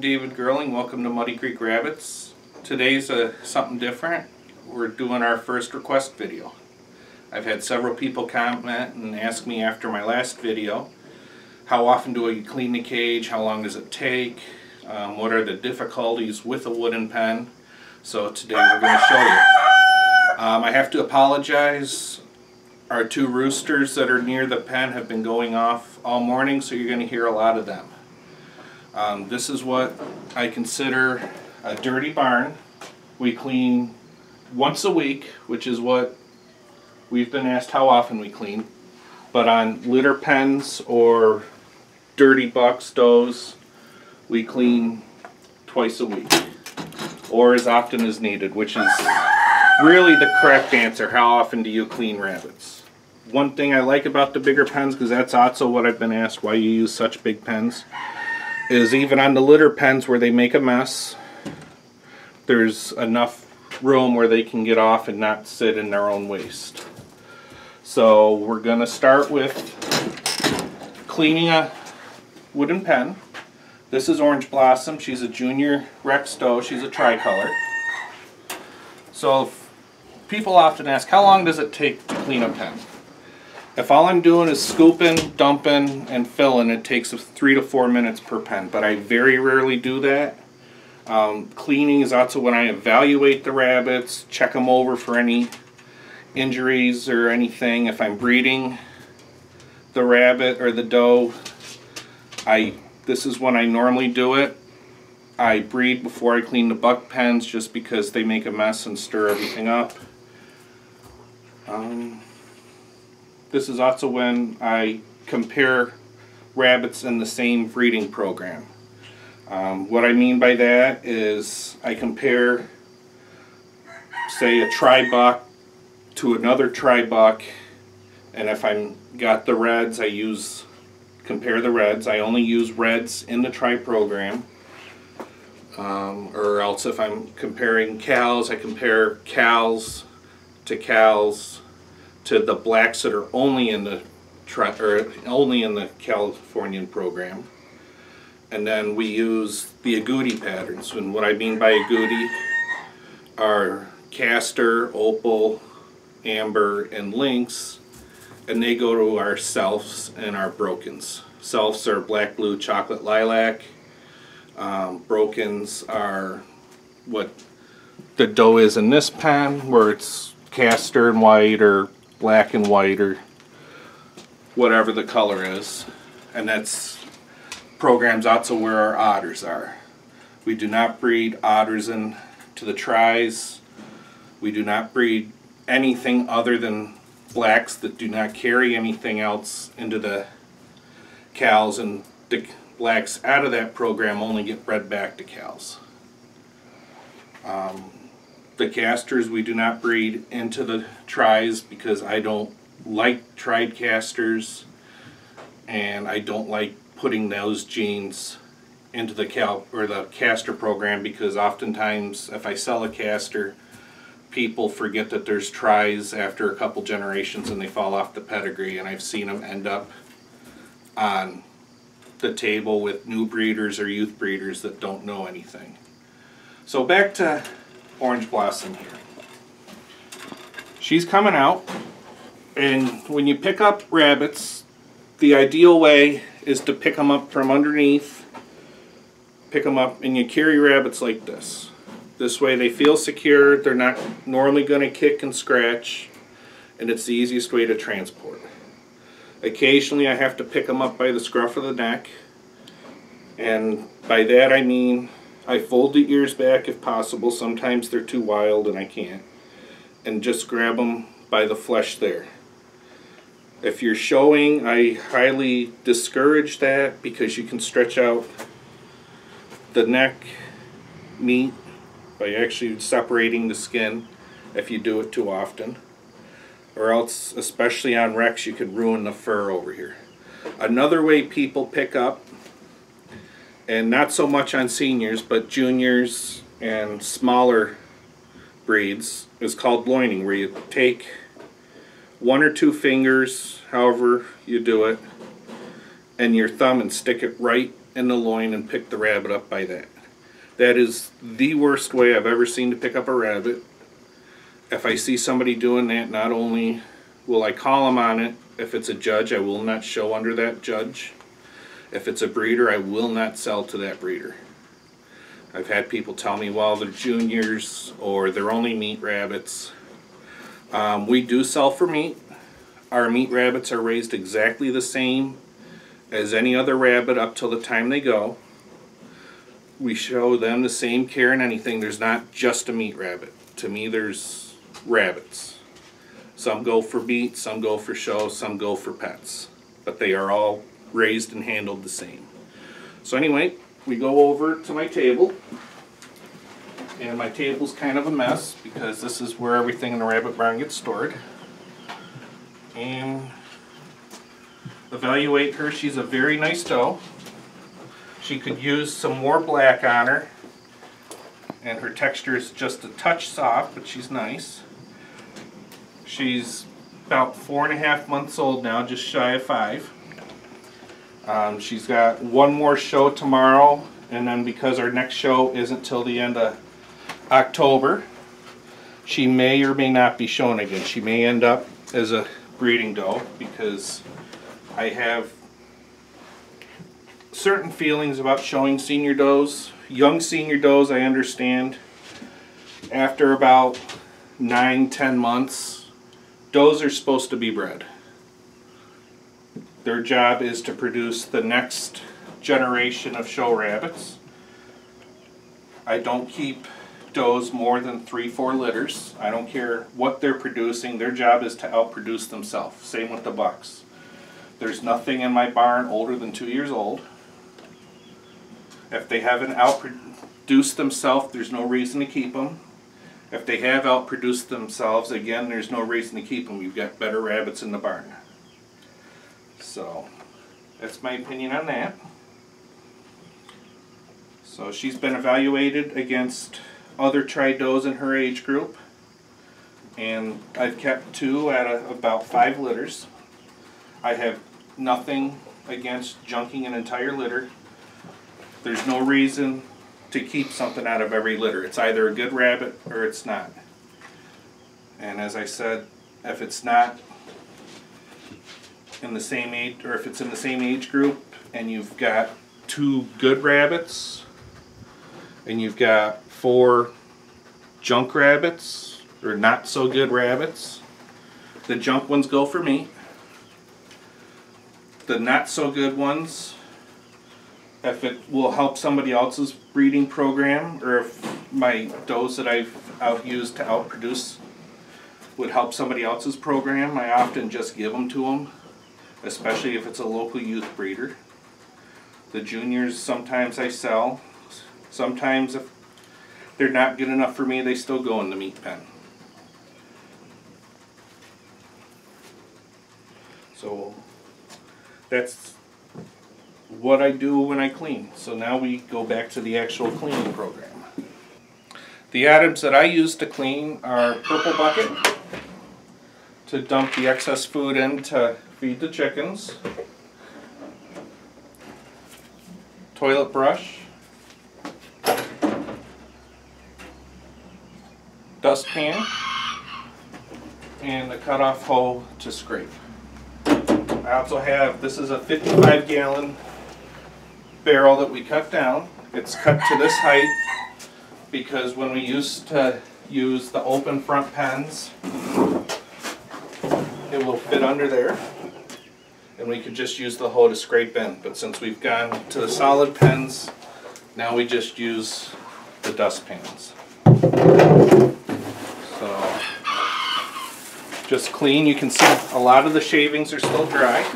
David Gerling. Welcome to Muddy Creek Rabbits. Today's uh, something different. We're doing our first request video. I've had several people comment and ask me after my last video, how often do I clean the cage, how long does it take, um, what are the difficulties with a wooden pen. So today we're going to show you. Um, I have to apologize. Our two roosters that are near the pen have been going off all morning, so you're going to hear a lot of them. Um, this is what I consider a dirty barn. We clean once a week, which is what we've been asked how often we clean. But on litter pens or dirty box does, we clean twice a week. Or as often as needed, which is really the correct answer. How often do you clean rabbits? One thing I like about the bigger pens, because that's also what I've been asked, why you use such big pens is even on the litter pens where they make a mess, there's enough room where they can get off and not sit in their own waste. So we're going to start with cleaning a wooden pen. This is Orange Blossom. She's a junior Rex Doe. She's a tricolor. So people often ask, how long does it take to clean a pen? If all I'm doing is scooping, dumping, and filling, it takes three to four minutes per pen, but I very rarely do that. Um, cleaning is also when I evaluate the rabbits, check them over for any injuries or anything. If I'm breeding the rabbit or the doe, I this is when I normally do it. I breed before I clean the buck pens just because they make a mess and stir everything up. Um, this is also when I compare rabbits in the same breeding program. Um, what I mean by that is I compare, say, a tri-buck to another tri-buck, and if I'm got the reds, I use compare the reds. I only use reds in the tri program. Um, or else if I'm comparing cows, I compare cows to cows to the blacks that are only in the or only in the Californian program. And then we use the agouti patterns. And what I mean by agouti are castor, opal, amber, and lynx. And they go to our selfs and our brokens. Selfs are black, blue, chocolate, lilac. Um, brokens are what the doe is in this pen, where it's castor and white or black and white or whatever the color is. And that's programs also where our otters are. We do not breed otters into the tries. We do not breed anything other than blacks that do not carry anything else into the cows and the blacks out of that program only get bred back to cows. Um, the castors we do not breed into the tries because I don't like tried castors and I don't like putting those genes into the cow or the castor program because oftentimes if I sell a castor people forget that there's tries after a couple generations and they fall off the pedigree and I've seen them end up on the table with new breeders or youth breeders that don't know anything. So back to orange blossom here. She's coming out and when you pick up rabbits the ideal way is to pick them up from underneath pick them up and you carry rabbits like this this way they feel secure they're not normally going to kick and scratch and it's the easiest way to transport occasionally I have to pick them up by the scruff of the neck and by that I mean I fold the ears back if possible. Sometimes they're too wild and I can't. And just grab them by the flesh there. If you're showing, I highly discourage that because you can stretch out the neck meat by actually separating the skin if you do it too often. Or else, especially on Rex, you could ruin the fur over here. Another way people pick up and not so much on seniors, but juniors and smaller breeds is called loining, where you take one or two fingers, however you do it, and your thumb and stick it right in the loin and pick the rabbit up by that. That is the worst way I've ever seen to pick up a rabbit. If I see somebody doing that, not only will I call them on it, if it's a judge, I will not show under that judge. If it's a breeder, I will not sell to that breeder. I've had people tell me, well, they're juniors or they're only meat rabbits. Um, we do sell for meat. Our meat rabbits are raised exactly the same as any other rabbit up till the time they go. We show them the same care and anything. There's not just a meat rabbit. To me, there's rabbits. Some go for meat, some go for show, some go for pets. But they are all raised and handled the same. So anyway, we go over to my table. And my table's kind of a mess because this is where everything in the rabbit barn gets stored. And evaluate her. She's a very nice doe. She could use some more black on her. And her texture is just a touch soft, but she's nice. She's about four and a half months old now, just shy of five. Um, she's got one more show tomorrow, and then because our next show isn't till the end of October, she may or may not be shown again. She may end up as a breeding doe because I have certain feelings about showing senior does. Young senior does, I understand. After about nine, ten months, does are supposed to be bred. Their job is to produce the next generation of show rabbits. I don't keep does more than three, four litters. I don't care what they're producing. Their job is to outproduce themselves. Same with the bucks. There's nothing in my barn older than two years old. If they haven't outproduced themselves, there's no reason to keep them. If they have outproduced themselves, again, there's no reason to keep them. You've got better rabbits in the barn. So, that's my opinion on that. So she's been evaluated against other tri-does in her age group. And I've kept two at a, about five litters. I have nothing against junking an entire litter. There's no reason to keep something out of every litter. It's either a good rabbit or it's not. And as I said, if it's not in the same age, or if it's in the same age group, and you've got two good rabbits, and you've got four junk rabbits, or not so good rabbits, the junk ones go for me. The not so good ones, if it will help somebody else's breeding program, or if my does that I've out used to outproduce would help somebody else's program, I often just give them to them especially if it's a local youth breeder. The juniors sometimes I sell. Sometimes if they're not good enough for me, they still go in the meat pen. So that's what I do when I clean. So now we go back to the actual cleaning program. The items that I use to clean are purple bucket to dump the excess food in to feed the chickens. Toilet brush. Dustpan. And the cutoff hole to scrape. I also have, this is a 55 gallon barrel that we cut down. It's cut to this height because when we used to use the open front pens, it will fit under there and we could just use the hoe to scrape in. But since we've gone to the solid pens, now we just use the dust pans. So, just clean. You can see a lot of the shavings are still dry.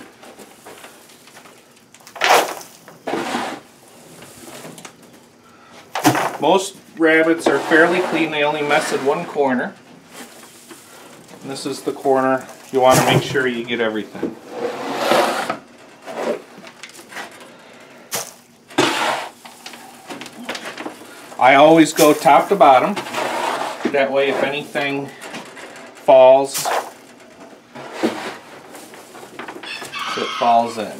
Most rabbits are fairly clean. They only mess in one corner. And this is the corner you want to make sure you get everything. I always go top to bottom. That way if anything falls, it falls in.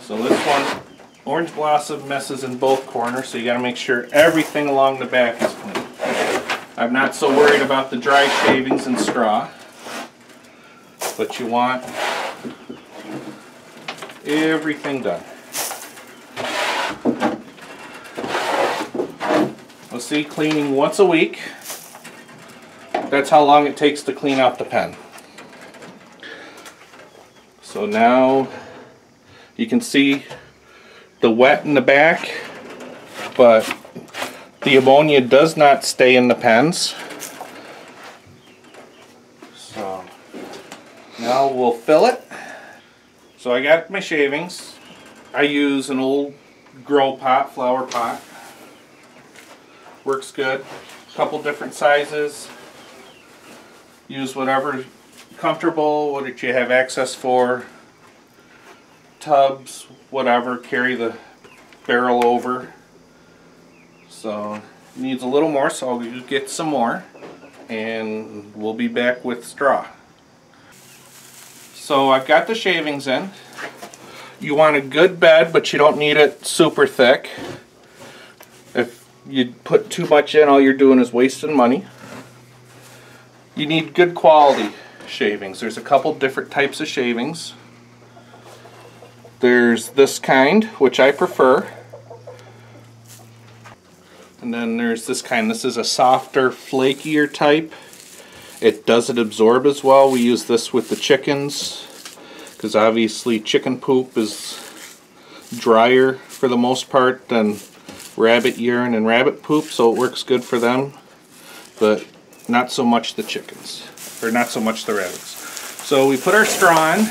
So this one, orange blossom messes in both corners, so you gotta make sure everything along the back is clean. I'm not so worried about the dry shavings and straw, but you want everything done. See, cleaning once a week. That's how long it takes to clean out the pen. So now you can see the wet in the back, but the ammonia does not stay in the pens. So now we'll fill it. So I got my shavings. I use an old grow pot, flower pot. Works good. A Couple different sizes. Use whatever comfortable, what you have access for. Tubs, whatever, carry the barrel over. So needs a little more, so I'll get some more and we'll be back with straw. So I've got the shavings in. You want a good bed, but you don't need it super thick. You put too much in, all you're doing is wasting money. You need good quality shavings. There's a couple different types of shavings. There's this kind, which I prefer. And then there's this kind. This is a softer, flakier type. It doesn't absorb as well. We use this with the chickens because obviously chicken poop is drier for the most part than rabbit urine and rabbit poop so it works good for them but not so much the chickens or not so much the rabbits. So we put our straw in.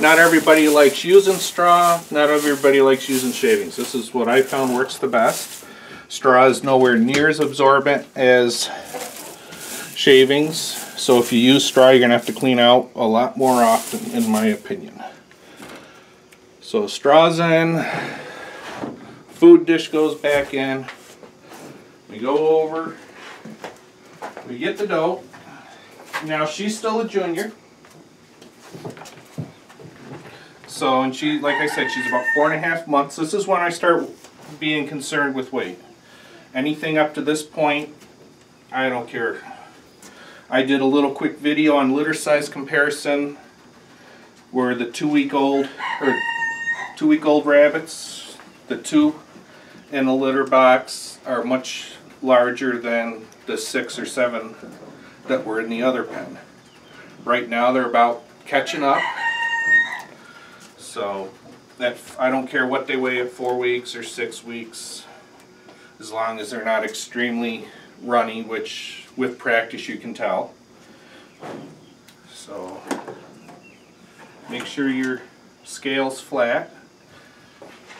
Not everybody likes using straw, not everybody likes using shavings. This is what I found works the best. Straw is nowhere near as absorbent as shavings, so if you use straw, you're to have to clean out a lot more often, in my opinion. So straw's in, food dish goes back in, we go over, we get the doe. Now she's still a junior. So, and she, like I said, she's about four and a half months. This is when I start being concerned with weight. Anything up to this point, I don't care. I did a little quick video on litter size comparison where the two week old or two week old rabbits, the two in the litter box are much larger than the six or seven that were in the other pen. Right now they're about catching up. So that I don't care what they weigh at four weeks or six weeks as long as they're not extremely runny, which with practice you can tell. So make sure your scale's flat.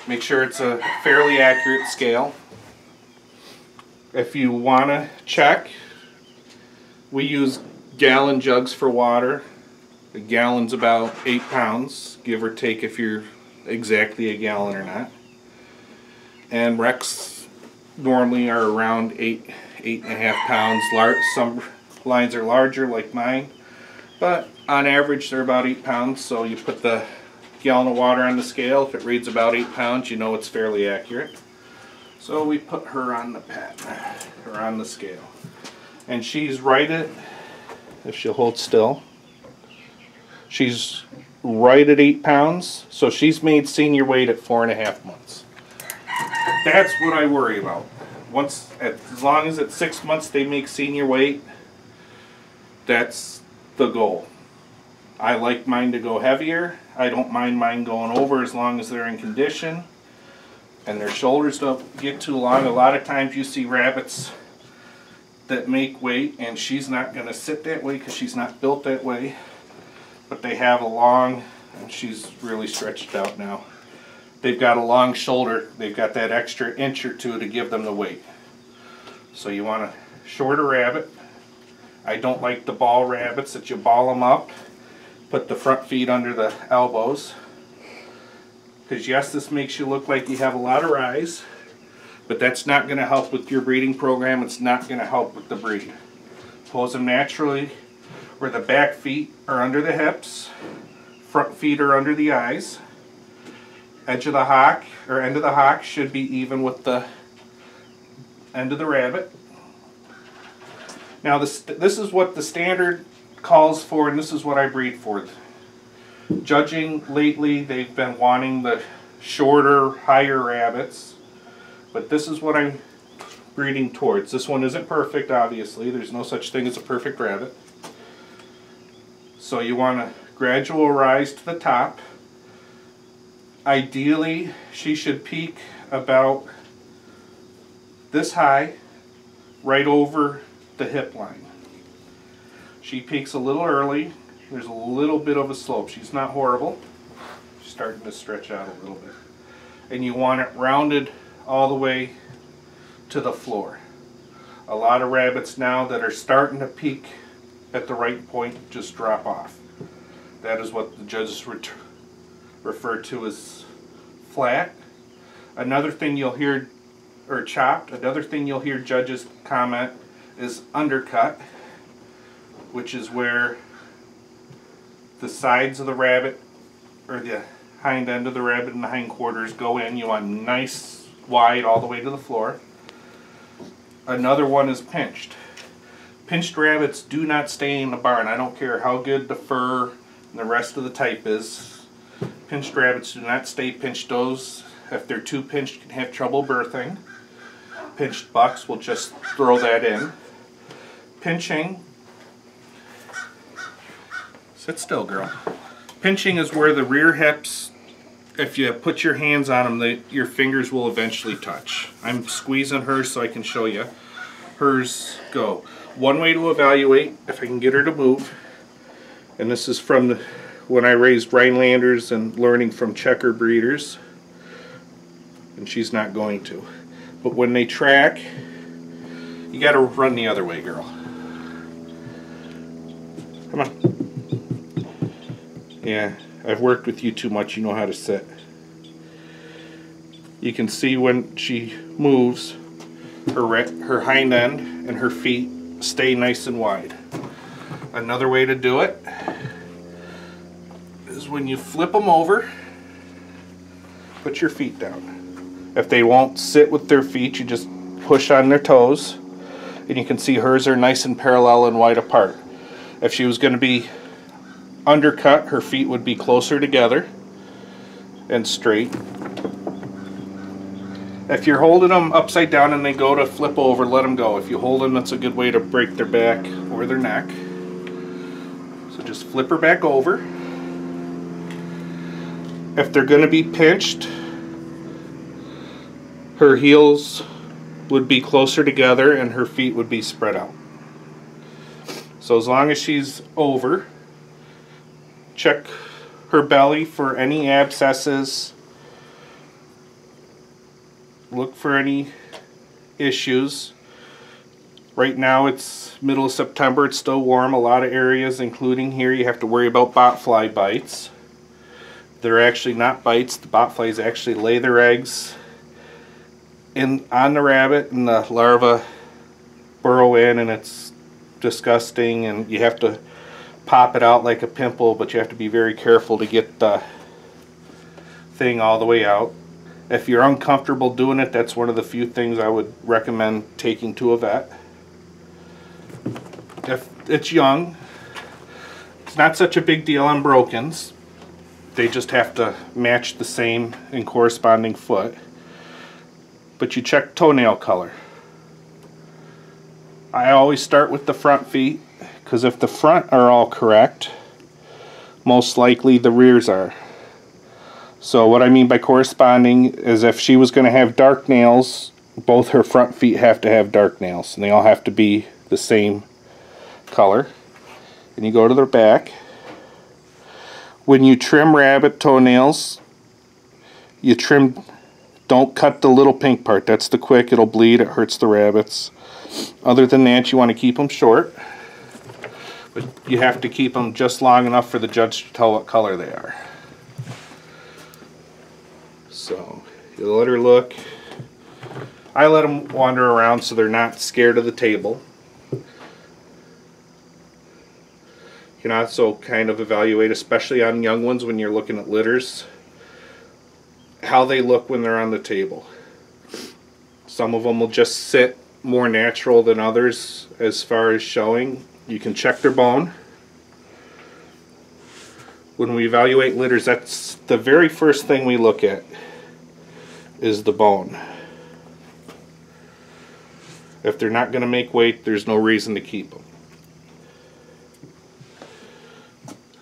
Make sure it's a fairly accurate scale. If you want to check, we use gallon jugs for water. A gallon's about eight pounds, give or take if you're exactly a gallon or not. And Rex normally are around eight, eight and a half pounds. Lar some lines are larger like mine, but on average they're about eight pounds. So you put the gallon of water on the scale. If it reads about eight pounds, you know it's fairly accurate. So we put her on the pad, or on the scale. And she's right at, if she'll hold still, she's right at eight pounds. So she's made senior weight at four and a half months. That's what I worry about. Once, as long as at six months they make senior weight, that's the goal. I like mine to go heavier. I don't mind mine going over as long as they're in condition and their shoulders don't get too long. A lot of times you see rabbits that make weight and she's not going to sit that way because she's not built that way. But they have a long, and she's really stretched out now they've got a long shoulder. They've got that extra inch or two to give them the weight. So you want a shorter rabbit. I don't like the ball rabbits that you ball them up. Put the front feet under the elbows. Because yes, this makes you look like you have a lot of rise. But that's not going to help with your breeding program. It's not going to help with the breed. Pose them naturally where the back feet are under the hips front feet are under the eyes. Edge of the hock, or end of the hock should be even with the end of the rabbit. Now this, this is what the standard calls for and this is what I breed for. Judging lately, they've been wanting the shorter, higher rabbits. But this is what I'm breeding towards. This one isn't perfect, obviously. There's no such thing as a perfect rabbit. So you want to gradual rise to the top. Ideally, she should peak about this high, right over the hip line. She peaks a little early. There's a little bit of a slope. She's not horrible. She's starting to stretch out a little bit. And you want it rounded all the way to the floor. A lot of rabbits now that are starting to peak at the right point just drop off. That is what the judges refer to as flat. Another thing you'll hear, or chopped, another thing you'll hear judges comment is undercut, which is where the sides of the rabbit, or the hind end of the rabbit and the hind quarters go in. You want nice wide all the way to the floor. Another one is pinched. Pinched rabbits do not stay in the barn. I don't care how good the fur and the rest of the type is. Pinched rabbits do not stay pinched. Those, if they're too pinched, can have trouble birthing. Pinched bucks will just throw that in. Pinching. Sit still, girl. Pinching is where the rear hips if you put your hands on them, the, your fingers will eventually touch. I'm squeezing hers so I can show you. Hers go. One way to evaluate, if I can get her to move, and this is from the, when I raised Rhinelanders and learning from checker breeders, and she's not going to. But when they track, you got to run the other way, girl. Come on. Yeah. I've worked with you too much, you know how to sit. You can see when she moves, her, her hind end and her feet stay nice and wide. Another way to do it is when you flip them over, put your feet down. If they won't sit with their feet, you just push on their toes. And you can see hers are nice and parallel and wide apart. If she was going to be undercut, her feet would be closer together and straight. If you're holding them upside down and they go to flip over, let them go. If you hold them, that's a good way to break their back or their neck. So just flip her back over. If they're going to be pinched, her heels would be closer together and her feet would be spread out. So as long as she's over, check her belly for any abscesses. Look for any issues. Right now it's middle of September, it's still warm. A lot of areas, including here, you have to worry about botfly bites. They're actually not bites. The botflies actually lay their eggs in on the rabbit and the larva burrow in and it's disgusting and you have to pop it out like a pimple, but you have to be very careful to get the thing all the way out. If you're uncomfortable doing it, that's one of the few things I would recommend taking to a vet. If it's young, it's not such a big deal on brokens. They just have to match the same and corresponding foot. But you check toenail color. I always start with the front feet because if the front are all correct, most likely the rears are. So what I mean by corresponding is if she was going to have dark nails, both her front feet have to have dark nails. And they all have to be the same color. And you go to the back. When you trim rabbit toenails, you trim, don't cut the little pink part. That's the quick, it'll bleed, it hurts the rabbits. Other than that, you want to keep them short. But you have to keep them just long enough for the judge to tell what color they are. So you let her look. I let them wander around so they're not scared of the table. You can also kind of evaluate, especially on young ones when you're looking at litters, how they look when they're on the table. Some of them will just sit more natural than others as far as showing. You can check their bone. When we evaluate litters, that's the very first thing we look at is the bone. If they're not going to make weight, there's no reason to keep them.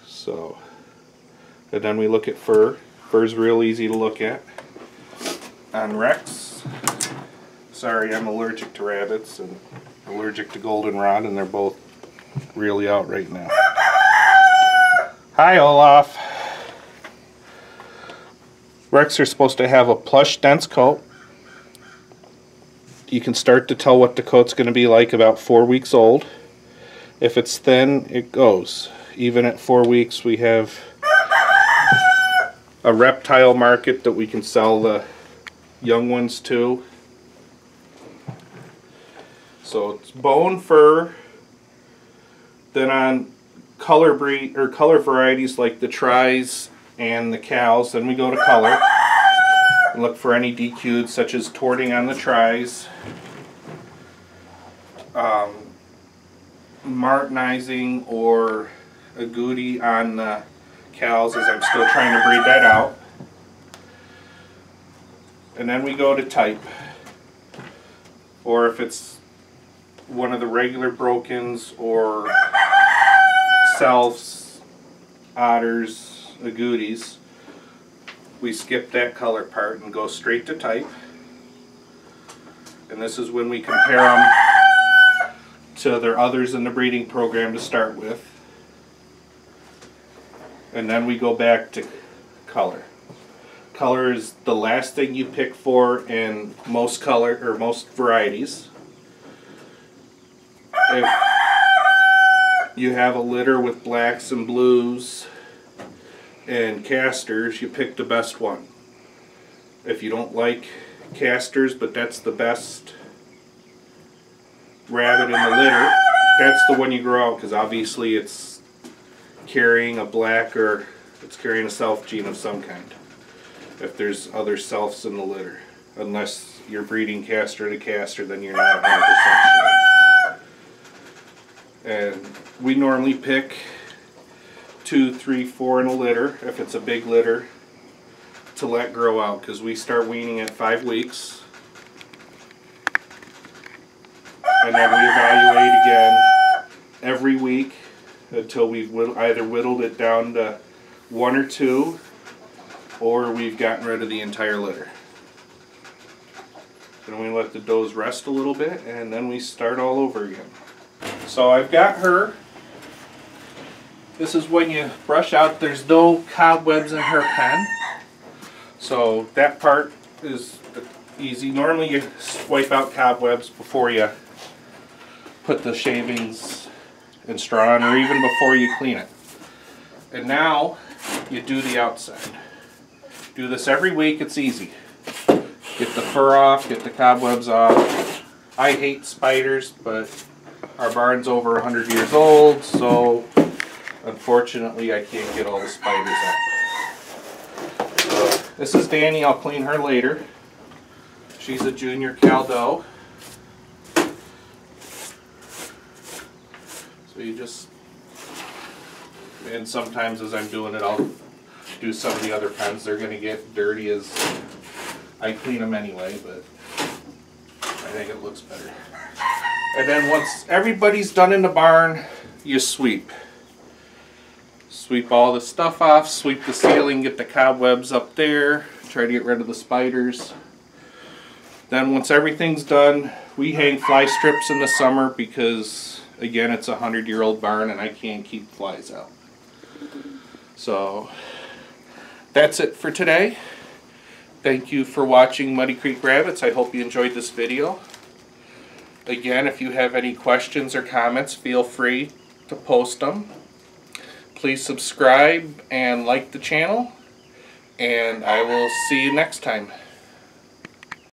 So, and then we look at fur. Fur's real easy to look at. On Rex, sorry, I'm allergic to rabbits and allergic to goldenrod, and they're both really out right now. Hi, Olaf. Rex are supposed to have a plush, dense coat. You can start to tell what the coat's going to be like about four weeks old. If it's thin, it goes. Even at four weeks, we have a reptile market that we can sell the young ones to. So it's bone, fur, then on color breed or color varieties like the tries and the cows. Then we go to color and look for any DQs such as torting on the tries, um, martinizing or a agouti on the cows as I'm still trying to breed that out. And then we go to type. Or if it's one of the regular brokens or selfs, otters, agoutis, we skip that color part and go straight to type. And this is when we compare them to their others in the breeding program to start with. And then we go back to color. Color is the last thing you pick for in most color or most varieties. If you have a litter with blacks and blues and castors, you pick the best one. If you don't like castors, but that's the best rabbit in the litter, that's the one you grow out because obviously it's carrying a black or it's carrying a self gene of some kind. If there's other selfs in the litter. Unless you're breeding castor to castor, then you're not 100% sure. And we normally pick two, three, four in a litter, if it's a big litter, to let grow out because we start weaning at five weeks. And then we evaluate again every week until we've either whittled it down to one or two or we've gotten rid of the entire litter. Then we let the does rest a little bit and then we start all over again. So I've got her. This is when you brush out, there's no cobwebs in her pen. So that part is easy. Normally you wipe out cobwebs before you put the shavings and straw on or even before you clean it. And now you do the outside. Do this every week, it's easy. Get the fur off, get the cobwebs off. I hate spiders, but our barn's over 100 years old, so unfortunately I can't get all the spiders out. This is Danny, I'll clean her later. She's a junior Caldo. So you just, and sometimes as I'm doing it I'll do some of the other pens. They're going to get dirty as I clean them anyway, but I think it looks better. And then once everybody's done in the barn, you sweep. Sweep all the stuff off, sweep the ceiling, get the cobwebs up there, try to get rid of the spiders. Then once everything's done, we hang fly strips in the summer because again it's a hundred year old barn and I can't keep flies out. So that's it for today. Thank you for watching Muddy Creek Rabbits. I hope you enjoyed this video. Again, if you have any questions or comments, feel free to post them. Please subscribe and like the channel, and I will see you next time.